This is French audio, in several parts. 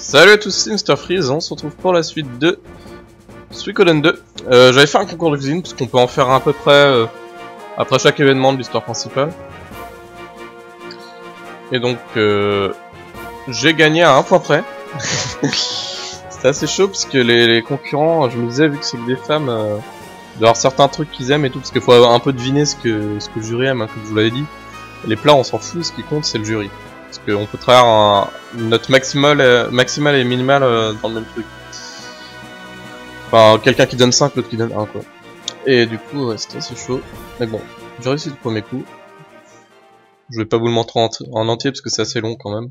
Salut à tous, c'est Mr. Freeze, on se retrouve pour la suite de Suikoden 2. Euh, J'avais fait un concours de cuisine, parce qu'on peut en faire à peu près euh, après chaque événement de l'histoire principale. Et donc, euh, j'ai gagné à un point près. C'était assez chaud, parce que les, concurrents, je me disais, vu que c'est que des femmes, d'avoir certains trucs qu'ils aiment et tout, parce qu'il faut un peu deviner ce que, ce que le jury aime, hein, comme je vous l'avais dit. Les plats, on s'en fout, ce qui compte, c'est le jury. Parce qu'on peut travailler un, notre maximale, euh, maximale et minimale euh, dans le même truc. Enfin, quelqu'un qui donne 5, l'autre qui donne 1, quoi. Et du coup, ouais, c'était assez chaud. Mais bon, j'ai réussi le premier coup. Je vais pas vous le montrer en entier parce que c'est assez long quand même.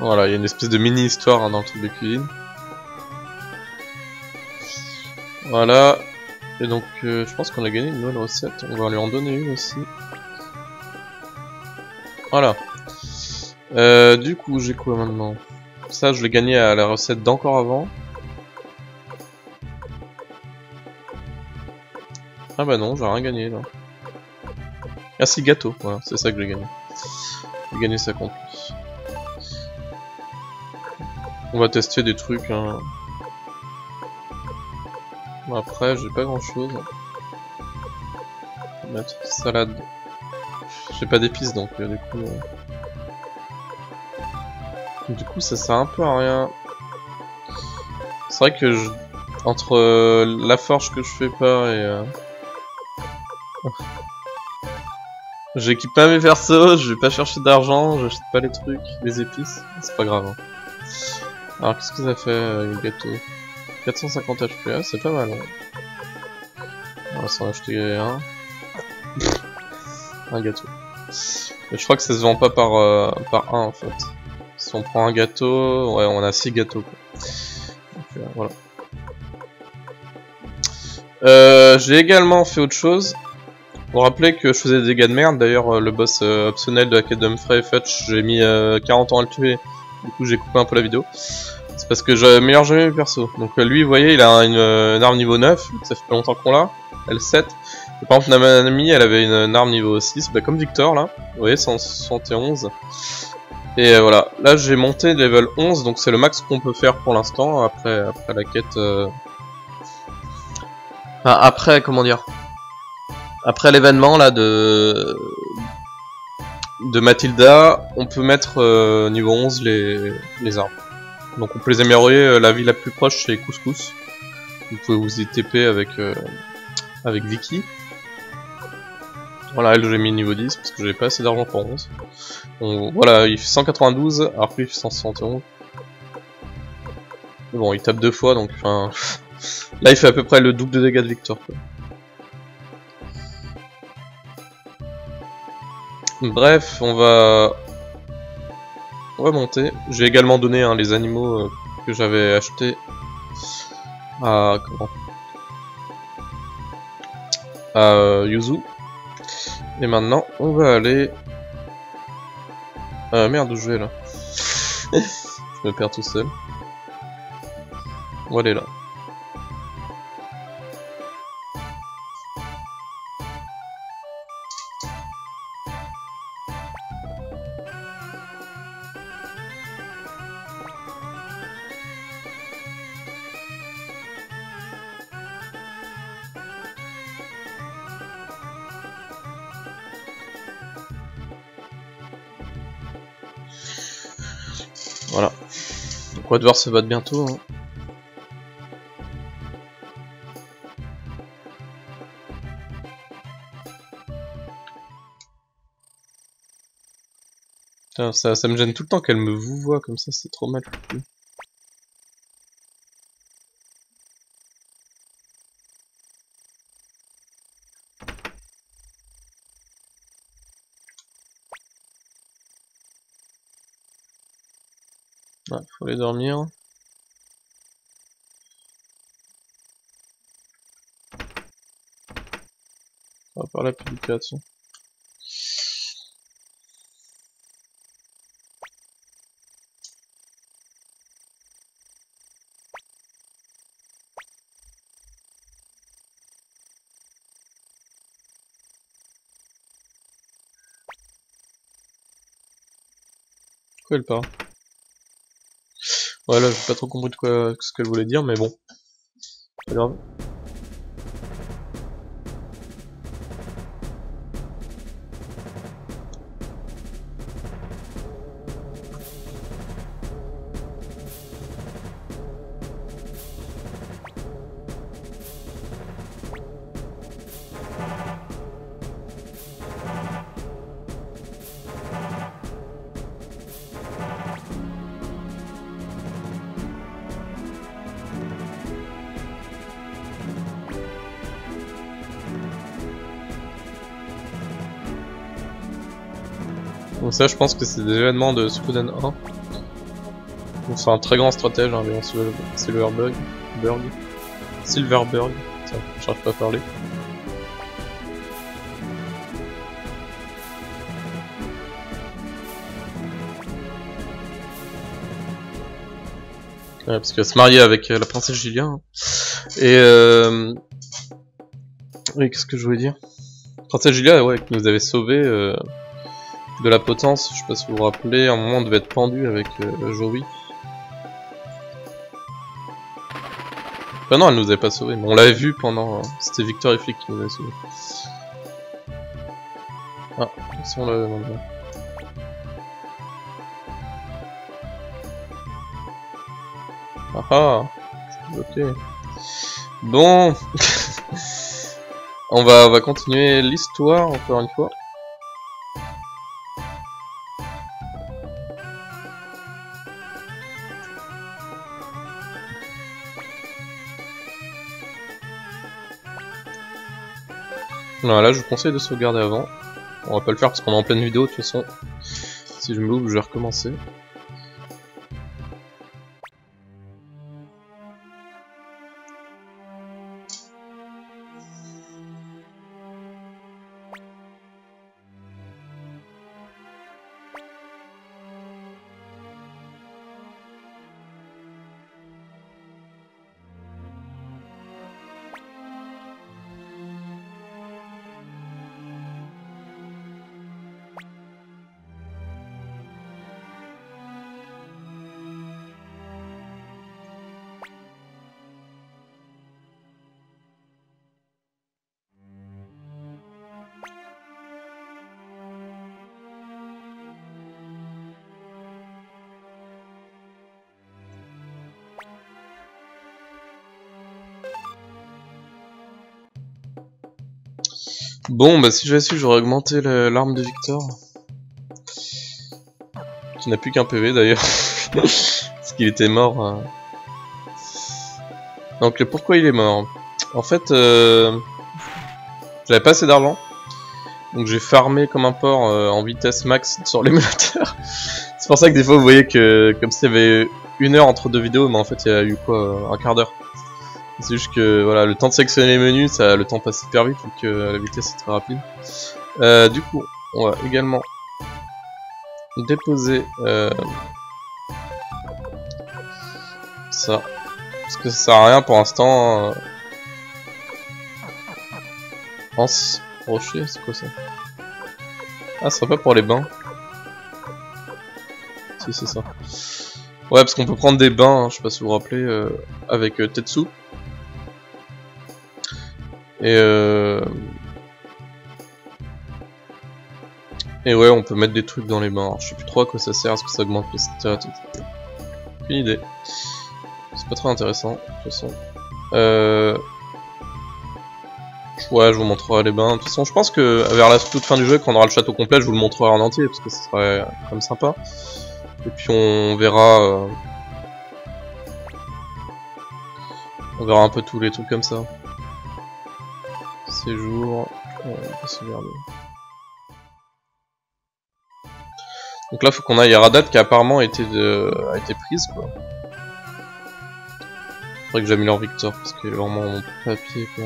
Voilà, il y a une espèce de mini-histoire hein, dans le truc de cuisine. Voilà. Et donc, euh, je pense qu'on a gagné une nouvelle recette. On va lui en donner une aussi. Voilà. Euh, du coup, j'ai quoi maintenant? Ça, je l'ai gagné à la recette d'encore avant. Ah bah non, j'ai rien gagné là. Ah si, gâteau, voilà, c'est ça que j'ai gagné. J'ai gagné ça contre on va tester des trucs. Hein. Après, j'ai pas grand chose. Mettre salade. J'ai pas d'épices donc du coup. Du coup, ça sert un peu à rien. C'est vrai que je... entre euh, la forge que je fais pas et. Euh, j'équipe pas mes persos, je vais pas chercher d'argent, j'achète pas les trucs, les épices, c'est pas grave. Hein. Alors qu'est-ce que ça fait euh, le gâteau? 450 HP, c'est pas mal. Hein. On va s'en acheter un. un gâteau. Mais je crois que ça se vend pas par, euh, par un en fait. Si on prend un gâteau, ouais on a 6 gâteaux quoi. Donc, euh, voilà. Euh, J'ai également fait autre chose. Pour rappeler que je faisais des dégâts de merde, d'ailleurs euh, le boss optionnel de la quête Fetch, j'ai mis 40 ans à le tuer du coup, j'ai coupé un peu la vidéo. C'est parce que j'améliore jamais mes persos. Donc euh, lui, vous voyez, il a une, arme niveau 9, ça fait pas longtemps qu'on l'a. Elle 7. Et par contre, Namami, elle avait une, arme niveau 6, bah, comme Victor là. Vous voyez, 171. Et euh, voilà, là j'ai monté level 11, donc c'est le max qu'on peut faire pour l'instant, après, après la quête... Euh... Enfin, après, comment dire? Après l'événement là de de Mathilda, on peut mettre euh, niveau 11 les, les armes. Donc on peut les améliorer, euh, la ville la plus proche c'est Couscous. Vous pouvez vous y TP avec, euh, avec Vicky. Voilà, elle j'ai mis niveau 10 parce que j'avais pas assez d'argent pour 11. Donc, voilà, il fait 192, alors que il fait 171. Mais bon, il tape deux fois donc enfin... Là il fait à peu près le double de dégâts de Victor. Quoi. Bref, on va... On va monter. J'ai également donné hein, les animaux euh, que j'avais achetés à... Comment À euh, Yuzu. Et maintenant, on va aller... Euh, merde, où je vais là? Je me perds tout seul. On va aller là. Voilà. On va devoir se battre bientôt. Hein. Ça, ça me gêne tout le temps qu'elle me vous voit comme ça, c'est trop mal Ah, faut aller dormir. On va par du tiens. Quoi elle part? Ouais là j'ai pas trop compris de quoi ce qu'elle voulait dire mais bon. Pas grave. Donc ça je pense que c'est des événements de Suikoden 1. Donc c'est un très grand stratège, hein, Silverberg. Berg. Silverberg. Tiens, j'arrive pas à parler. Ouais, parce qu'elle se marier avec euh, la princesse Julia. Hein. Et euh... Oui, qu'est-ce que je voulais dire? Princesse Julia, ouais, qui nous avait sauvé euh, de la potence, je sais pas si vous vous rappelez, un moment on devait être pendu avec euh, Joey. Enfin non, elle nous avait pas sauvé, mais on l'avait vu pendant... Euh, c'était Victor et Flick qui nous avait sauvé. Ah, ils sont là. Ah ah Ok. Bon on va, on va continuer l'histoire encore une fois. Voilà, je vous conseille de sauvegarder avant. On va pas le faire parce qu'on est en pleine vidéo de toute façon. Si je me loupe, je vais recommencer. Bon, bah si j'avais su, j'aurais augmenté l'arme de Victor. Qui n'a plus qu'un PV d'ailleurs. Parce qu'il était mort. Euh. Donc pourquoi il est mort? En fait, euh... j'avais pas assez d'argent. Donc j'ai farmé comme un porc euh, en vitesse max sur l'émulateur. C'est pour ça que des fois vous voyez que comme s'il y avait une heure entre deux vidéos, mais en fait il y a eu quoi Un quart d'heure? C'est juste que voilà, le temps de sélectionner les menus, ça, le temps passe hyper vite, donc euh, la vitesse est très rapide. Euh, du coup, on va également déposer euh, ça. Parce que ça sert à rien pour l'instant. Euh... rocher, c'est quoi ça? Ah, ce serait pas pour les bains Si, c'est ça. Ouais, parce qu'on peut prendre des bains, hein, je sais pas si vous vous rappelez, euh, avec Tetsu. Et euh... Et ouais, on peut mettre des trucs dans les bains. je sais plus trop à quoi ça sert, est-ce que ça augmente les stats Aucune idée. C'est pas très intéressant, de toute façon. Euh... Ouais, je vous montrerai les bains. De toute façon, je pense que vers la toute fin du jeu, quand on aura le château complet, je vous le montrerai en entier, parce que ce serait quand même sympa. Et puis on verra... Euh... On verra un peu tous les trucs comme ça. Va Donc là, faut qu'on aille à Radat qui apparemment a été, de... a été prise quoi. Faudrait que j'améliore Victor parce qu'il est vraiment mon papier quoi.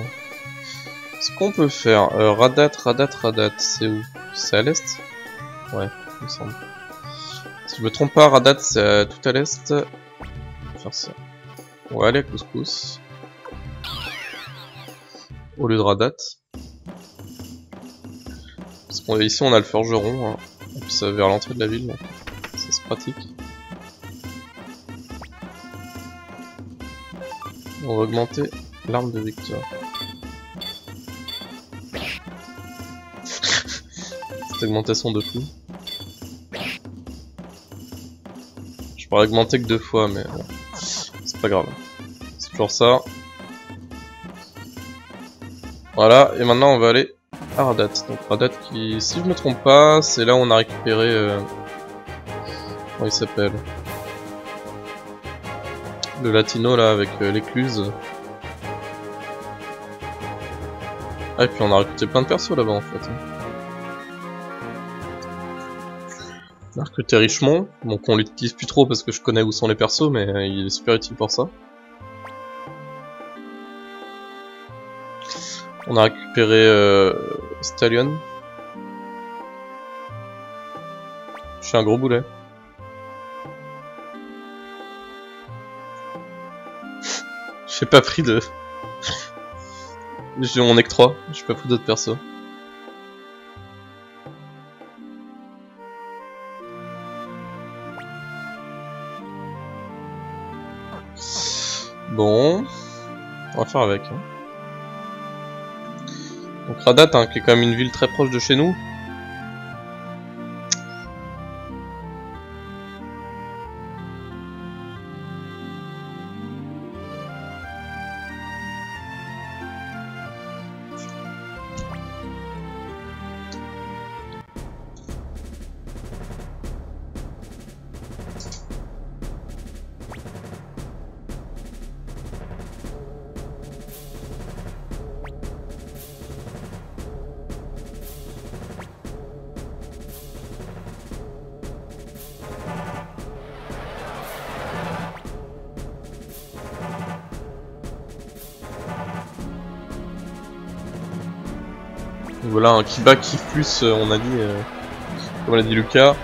Ce qu'on peut faire, euh, Radat, Radat, Radat, c'est où? C'est à l'est? Ouais, il me semble. Si je me trompe pas, Radat c'est tout à l'est. Faire ça. Aller à Couscous. Au lieu de Radat. Parce qu'ici on a le forgeron, hein. puis ça vers l'entrée de la ville, ça c'est pratique. On va augmenter l'arme de Victor. Cette augmentation de flou. Je pourrais augmenter que deux fois, mais c'est pas grave. C'est toujours ça. Voilà, et maintenant on va aller à Radat. Donc Radat qui, si je me trompe pas, c'est là où on a récupéré... Euh... Comment il s'appelle? Le latino là avec euh, l'écluse. Ah et puis on a recruté plein de persos là-bas en fait. Hein. On a recruté Richemont, donc on l'utilise plus trop parce que je connais où sont les persos mais euh, il est super utile pour ça. On a récupéré euh, Stallion. Je suis un gros boulet. J'ai pas pris de... J'ai mon que 3, j'ai pas pris d'autres persos. Bon, on va faire avec. Hein. Donc Radat, qui est quand même une ville très proche de chez nous. Voilà un Kiba qui plus, euh, on a dit, euh, comme l'a dit Lucas,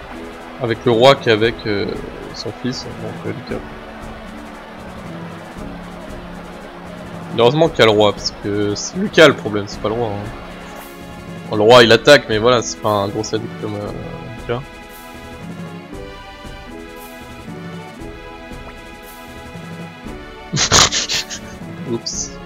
avec le roi qu'avec euh, son fils, donc Lucas. Heureusement qu'il y a le roi, parce que c'est Lucas le problème, c'est pas le roi. Hein. le roi il attaque, mais voilà, c'est pas un gros sadique comme Lucas. Oups.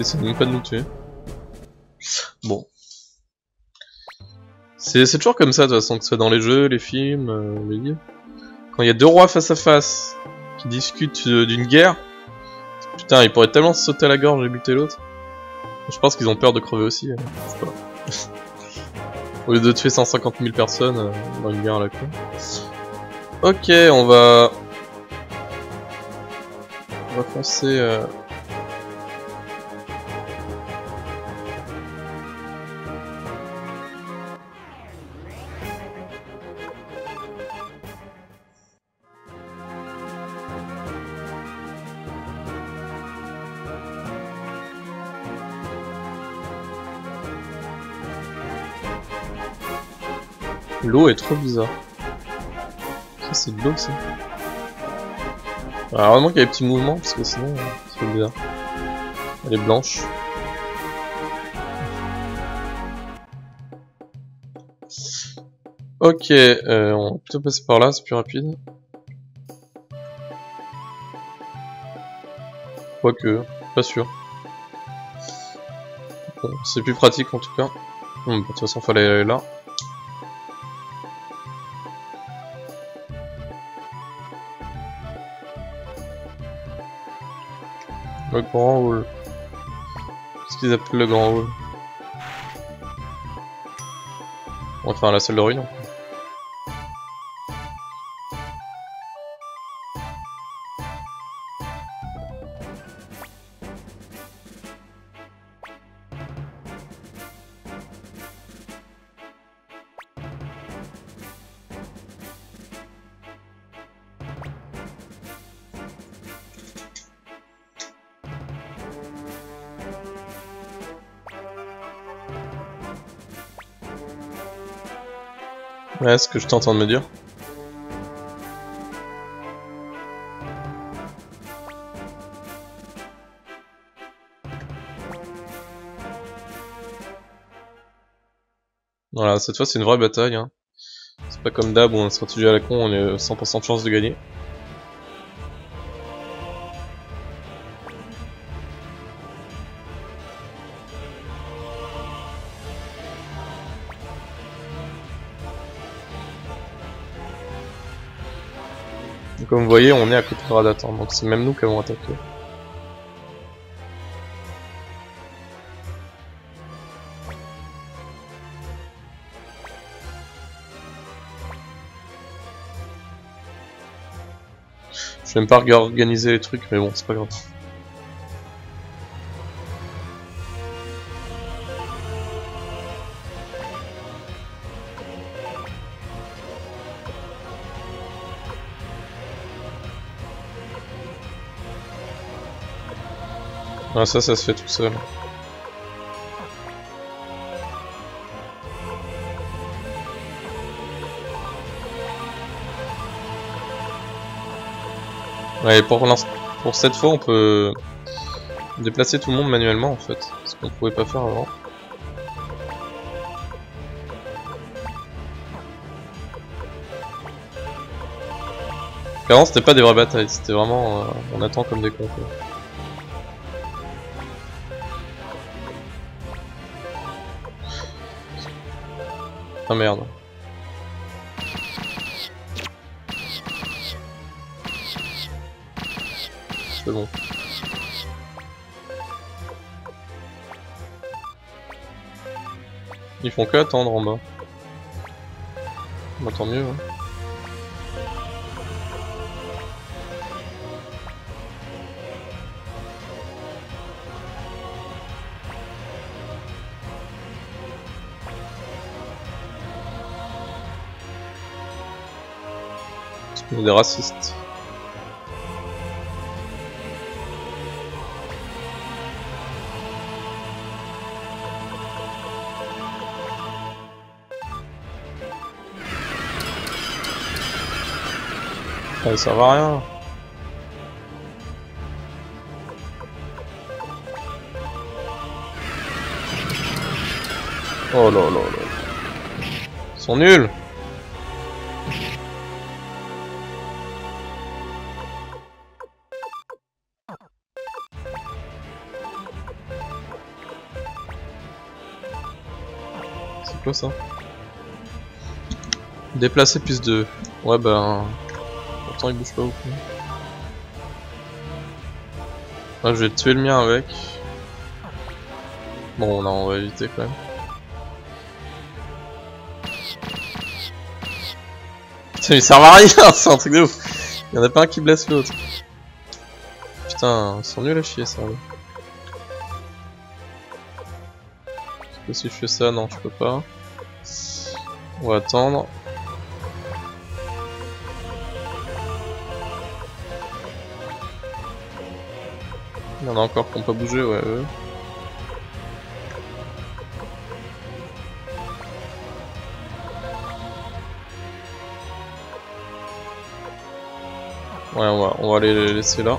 Essaye même pas de nous tuer. Bon. C'est toujours comme ça de toute façon, que ce soit dans les jeux, les films, euh, les livres. Quand il y a deux rois face à face qui discutent euh, d'une guerre, putain, ils pourraient tellement se sauter à la gorge et buter l'autre. Je pense qu'ils ont peur de crever aussi. Hein. Au lieu de tuer 150 000 personnes euh, dans une guerre à la con. Ok, on va... On va foncer... Euh... L'eau est trop bizarre. Ça c'est de l'eau ça. Alors, heureusement qu'il y a des petits mouvements parce que sinon c'est bizarre. Elle est blanche. Ok, euh, on va plutôt passer par là, c'est plus rapide. Quoique, pas sûr. Bon, c'est plus pratique en tout cas. Bon, de toute façon, fallait aller là. Le grand hall. Qu'est-ce qu'ils appellent le grand hall Enfin la salle de réunion. Ce que je t'entends me dire. Voilà, cette fois c'est une vraie bataille. Hein. C'est pas comme d'hab où on a stratégie à la con, on est 100% de chance de gagner. Comme vous voyez, on est à côté de Radatan, donc c'est même nous qui avons attaqué. Je vais même pas organiser les trucs, mais bon, c'est pas grave. Ah ça, ça se fait tout seul. Ouais, pour, pour cette fois, on peut déplacer tout le monde manuellement en fait, ce qu'on pouvait pas faire avant. C'était pas des vraies batailles, c'était vraiment euh, on attend comme des cons Ah merde. C'est bon. Ils font que attendre en bas. Bah tant mieux. Hein. Des racistes. Ça, va rien. Oh là là là. Ils sont nuls. Quoi ça Déplacer plus de... Ouais ben... Pourtant il bouge pas beaucoup. Là je vais tuer le mien avec. Bon non on va éviter quand même. Putain il sert à rien, c'est un truc de ouf. Y'en a pas un qui blesse l'autre. Putain, ils sont nuls à chier ça. Si je fais ça, non, je peux pas. On va attendre. Il y en a encore qui n'ont pas bougé, ouais. Ouais, on va, on va les laisser là.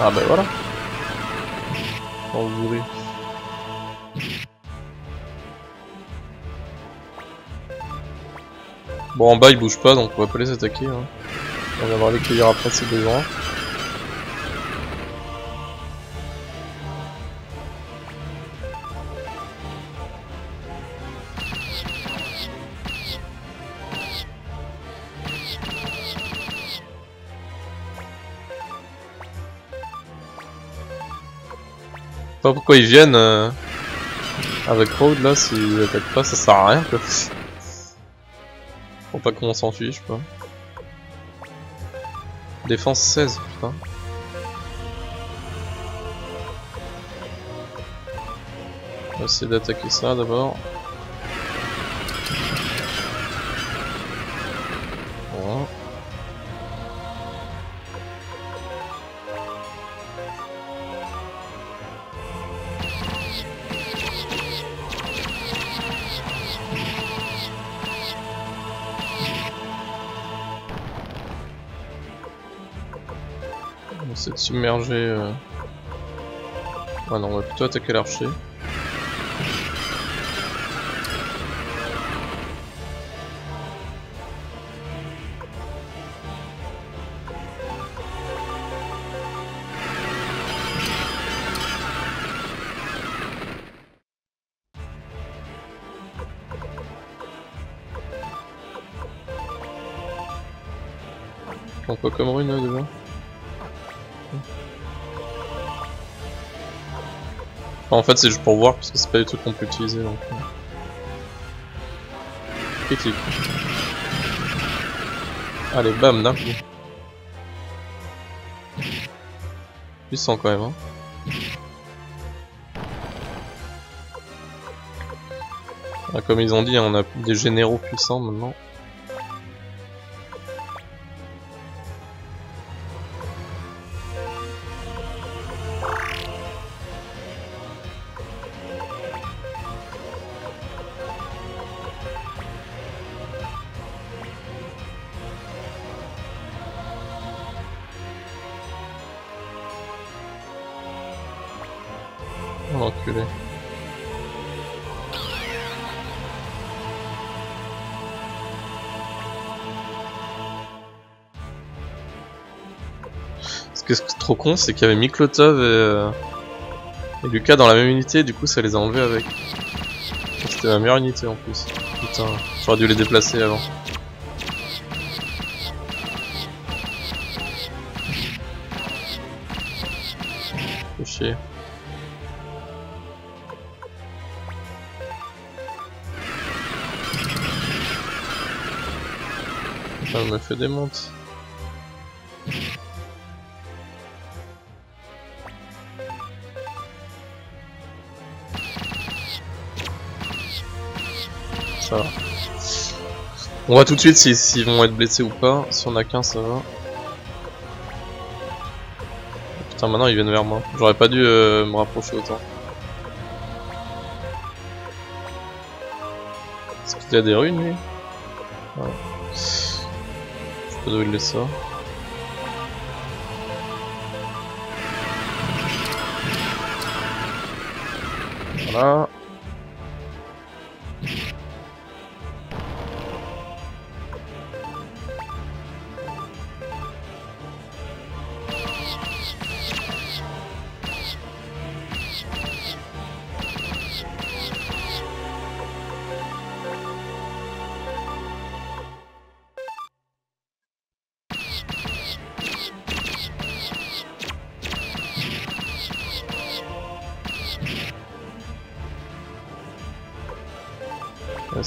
Ah bah voilà. Bon, en bas, ils bougent pas, donc on va pas les attaquer. Hein. On va voir les cueillir après si besoin. Pas pourquoi ils viennent euh, avec Road là s'ils attaquent pas, ça sert à rien quoi. Faut pas qu'on s'en fiche quoi. Défense 16, putain. On va essayer d'attaquer ça d'abord. Submerger. Euh... Ah non, on va plutôt attaquer l'archer. On quoi comme rune déjà En fait c'est juste pour voir parce que c'est pas des trucs qu'on peut utiliser donc. euh. Allez bam d'un. Puissant quand même hein. Comme ils ont dit, on a des généraux puissants maintenant. Oh, enculé. Ce qui est trop con, c'est qu'il y avait Miklotov et, euh, et Lucas dans la même unité, du coup ça les a enlevés avec. C'était la meilleure unité en plus. Putain, j'aurais dû les déplacer avant. Des montes. Ça va. On voit tout de suite s'ils s'ils vont être blessés ou pas. Si on a qu'un, ça va. Putain, maintenant ils viennent vers moi. J'aurais pas dû euh, me rapprocher autant. Est-ce qu'il y a des runes lui? Sais pas d'où il. Voilà.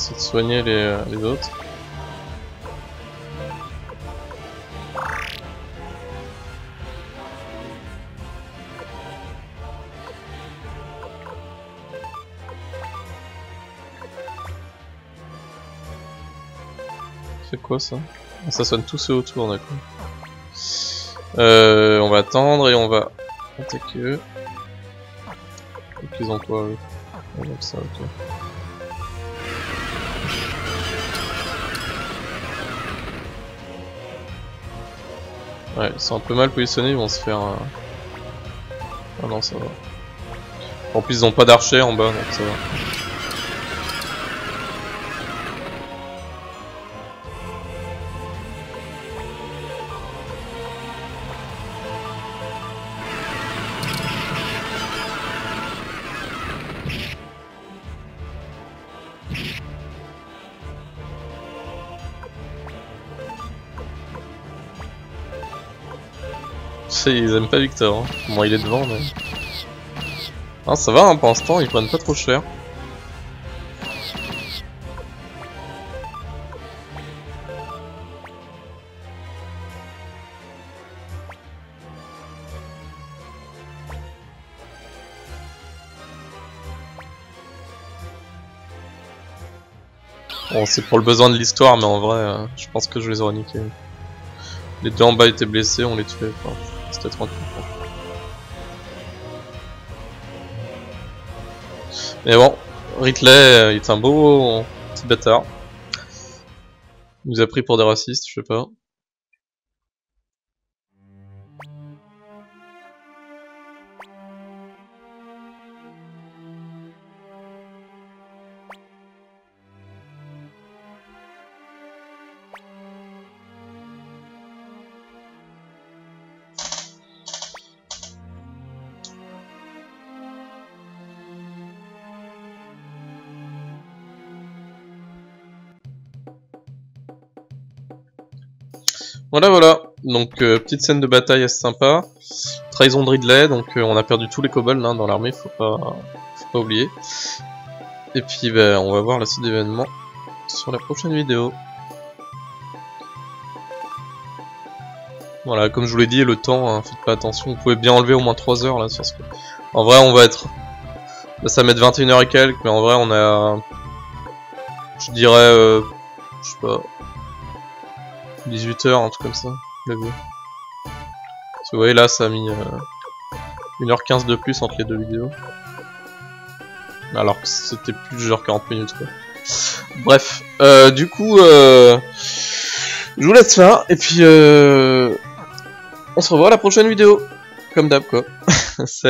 Essayer de soigner les, euh, les autres. C'est quoi ça? Ça sonne tous ceux autour, d'accord. Euh, on va attendre et on va attaquer eux. Donc ils ont quoi eux ça, ok. Ouais, ils sont un peu mal positionnés, ils vont se faire... euh, Ah non, ça va. En plus, ils ont pas d'archer en bas, donc ça va. Ils aiment pas Victor. Hein. Bon, il est devant, mais. Ah, ça va, hein, pour l'instant, ils prennent pas trop cher. Bon, c'est pour le besoin de l'histoire, mais en vrai, euh, je pense que je les aurais niqués. Les deux en bas étaient blessés, on les tuait. C'était tranquille. quoi. Mais bon, Ridley, euh, il est un beau petit bâtard. Il nous a pris pour des racistes, je sais pas. Voilà, voilà. Donc, euh, petite scène de bataille assez sympa. Trahison de Ridley, donc euh, on a perdu tous les kobolds hein, dans l'armée, faut pas, faut pas oublier. Et puis, ben, on va voir la suite d'événements sur la prochaine vidéo. Voilà, comme je vous l'ai dit, le temps, hein, faites pas attention, vous pouvez bien enlever au moins 3 heures là sur ce En vrai, on va être... Là, ça va mettre 21h et quelques, mais en vrai, on a... Je dirais... Euh, je sais pas... 18h, un truc comme ça, le vous voyez là, ça a mis euh, 1h15 de plus entre les deux vidéos. Alors que c'était plus genre 40 minutes quoi. Bref, euh, du coup, euh, je vous laisse faire, et puis euh, on se revoit à la prochaine vidéo, comme d'hab quoi.